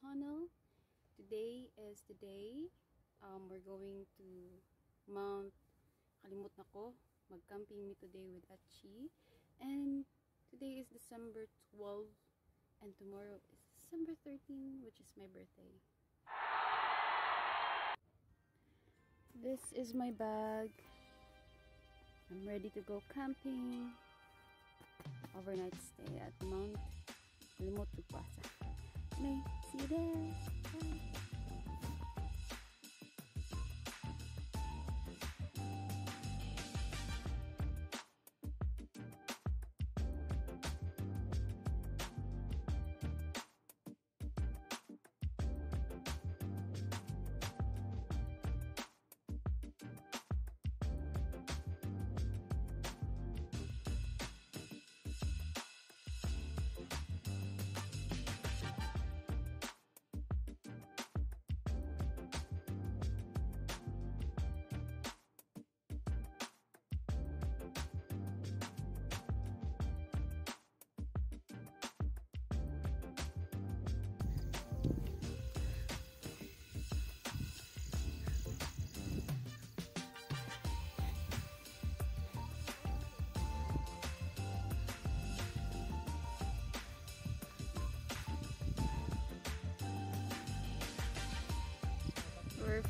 channel. Today is the day um, we're going to Mount Kalimut na ko. Mag-camping me today with Achi. And today is December 12 and tomorrow is December 13 which is my birthday. This is my bag. I'm ready to go camping. Overnight stay at Mount Kalimut Plaza. May see you there. Bye.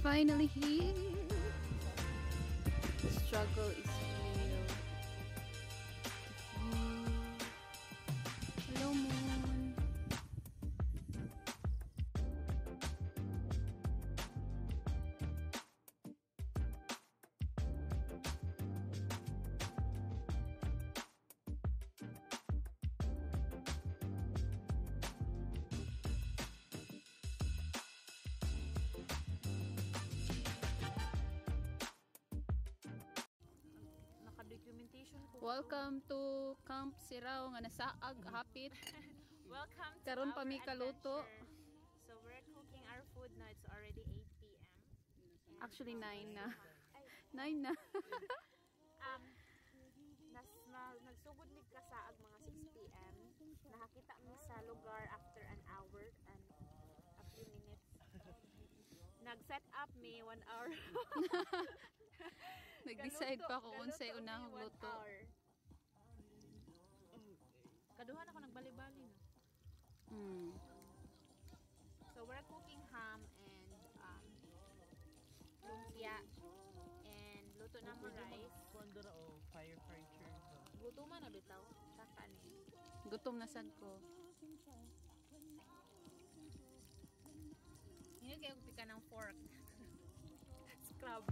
Finally here. Struggle is Welcome to Camp Siraw nga nasaag hapit. Welcome to Karon pa mi kaluto. So we're cooking our food now. It's already 8 p.m. Actually 9 na. Ay, 9 na. um, nas, na, nagsugod mig ka sa ag mga 6 p.m. Nakakita mi sa lugar after an hour and a few minutes. Nag-set up me 1 hour. Nag-decide pa ako kung sa'yo mi one luto. Kaduhan ako nagbali-bali na. Mm. So we're cooking ham and um, lumpia and luto na mo rice. Kundo na o firefighter. Luto man na bitaw. Kaka ni. Gutom na sad ko. Hindi kayo pika ng fork. Scrub.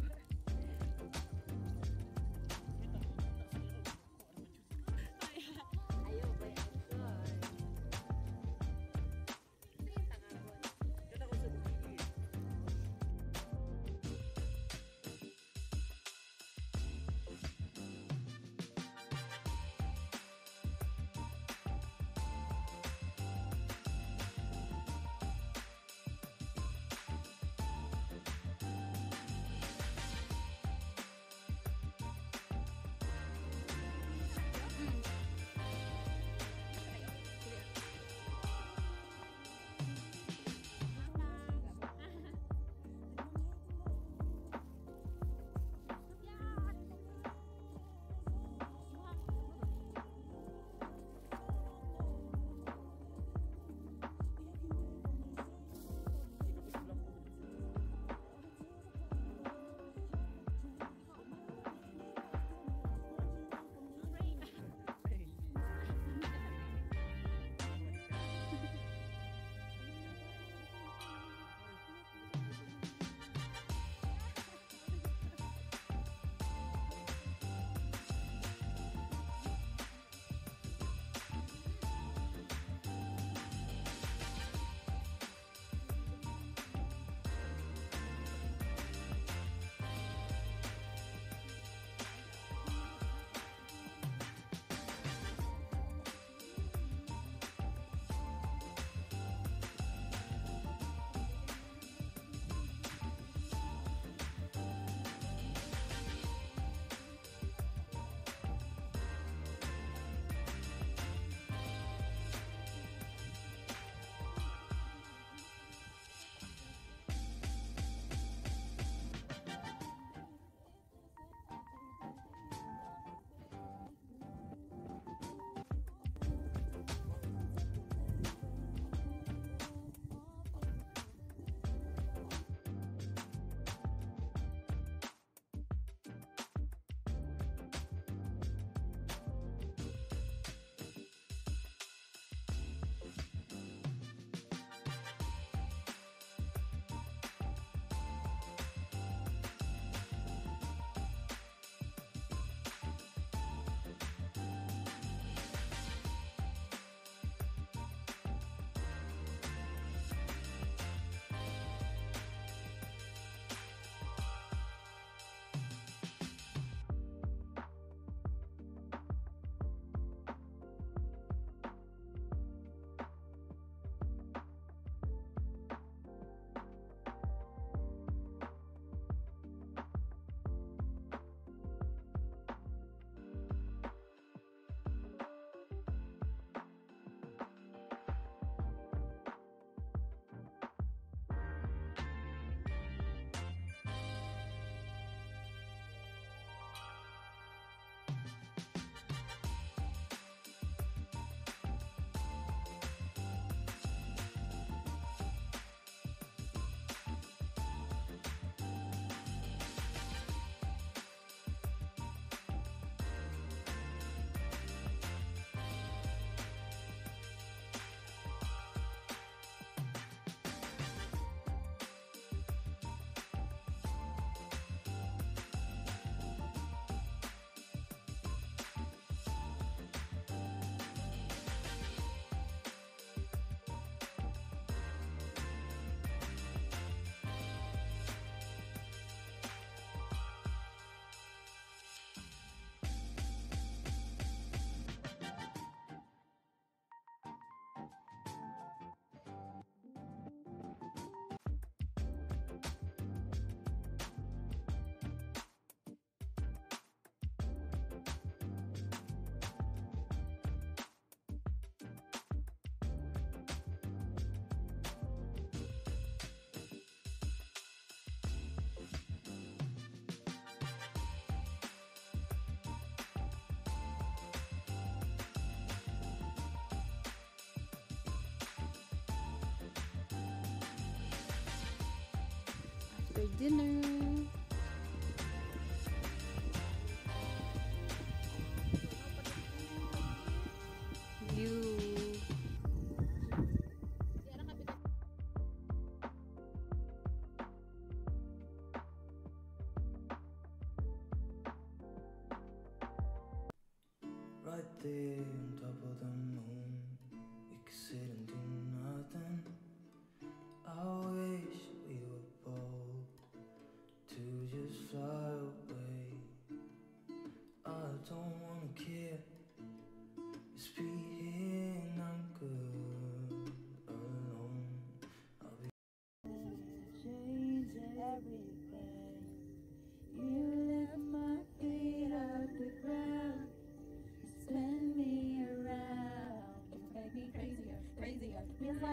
Dinner.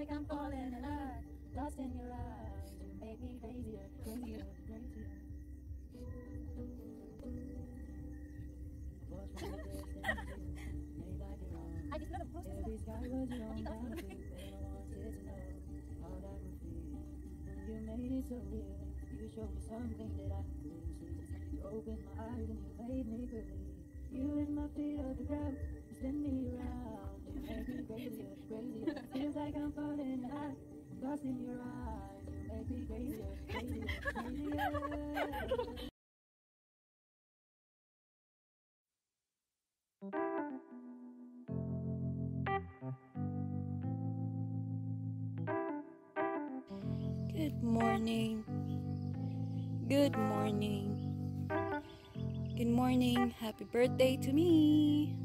Like I'm falling in love. Lost in your eyes. You make me crazier, crazier, crazier. I just love. Every sky was your own boundary. I wanted to know how that would feel. You made it so real. You showed me something that I couldn't see. You opened my eyes and you made me believe. You lift my feet off the ground, you spin me around. Feels like I'm falling high, lost in your eyes. You make me. Good morning. Good morning. Good morning. Happy birthday to me.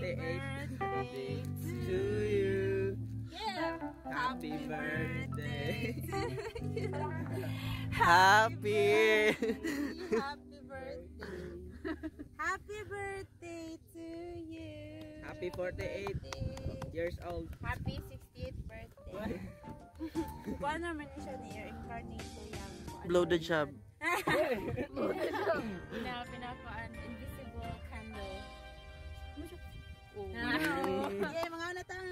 birthday, birthday to you. Yeah. Happy, birthday. Happy. Happy birthday. Happy birthday to you. Happy 48 years old. Happy 68th birthday. Kuha naman niya siya na year incarnate ko yan. Bloated siya. Bloated siya. Na pinapaan invisible candle. Oh. Yay, mga natang!